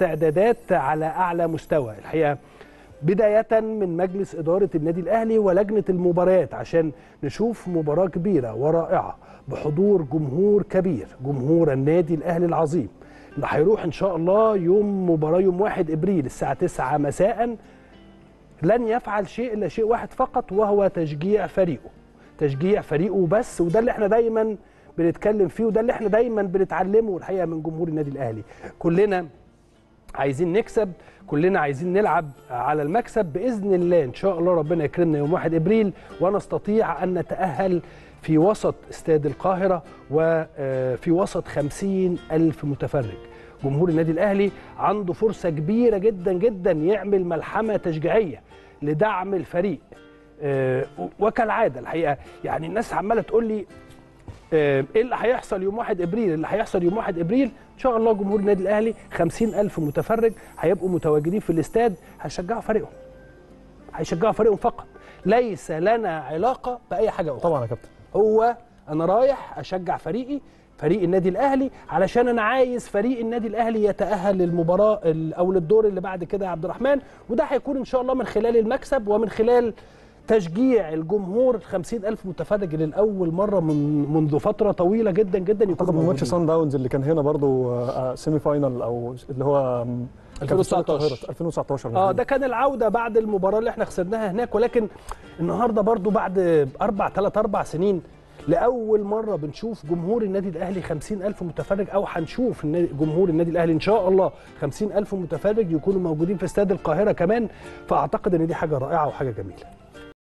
واستعدادات على أعلى مستوى. الحقيقة بداية من مجلس إدارة النادي الأهلي ولجنة المباريات عشان نشوف مباراة كبيرة ورائعة بحضور جمهور كبير جمهور النادي الأهلي العظيم. اللي هيروح إن شاء الله يوم مباراة يوم 1 إبريل الساعة 9 مساء. لن يفعل شيء إلا شيء واحد فقط وهو تشجيع فريقه. تشجيع فريقه بس وده اللي إحنا دايما بنتكلم فيه وده اللي إحنا دايما بنتعلمه الحقيقة من جمهور النادي الأهلي. كلنا عايزين نكسب كلنا عايزين نلعب على المكسب بإذن الله. إن شاء الله ربنا يكرمنا يوم 1 إبريل ونستطيع أن نتأهل في وسط استاد القاهرة وفي وسط 50 ألف متفرج. جمهور النادي الأهلي عنده فرصة كبيرة جدا جدا يعمل ملحمة تشجيعية لدعم الفريق وكالعادة الحقيقة. يعني الناس عمالة تقول لي إيه اللي هيحصل يوم 1 إبريل؟ اللي هيحصل يوم 1 إبريل إن شاء الله جمهور النادي الأهلي 50000 متفرج هيبقوا متواجدين في الاستاد هيشجعوا فريقهم. هيشجعوا فريقهم فقط. ليس لنا علاقة بأي حاجة أخرى. طبعا يا كابتن. هو أنا رايح أشجع فريقي فريق النادي الأهلي علشان أنا عايز فريق النادي الأهلي يتأهل للمباراة أو للدور اللي بعد كده يا عبد الرحمن. وده هيكون إن شاء الله من خلال المكسب ومن خلال تشجيع الجمهور 50 ألف متفرج للأول مرة من منذ فترة طويلة جدا جدا يكون من ماتش صن داونز اللي كان هنا برضو semi final أو اللي هو 2019 2019 آه ده كان العودة بعد المباراة اللي إحنا خسرناها هناك ولكن النهاردة برضو بعد أربع ثلاث أربع سنين لأول مرة بنشوف جمهور النادي الأهلي 50 ألف متفرج أو هنشوف جمهور النادي الأهلي إن شاء الله 50 ألف متفرج يكونوا موجودين في استاد القاهرة كمان. فأعتقد إن دي حاجة رائعة وحاجة جميلة.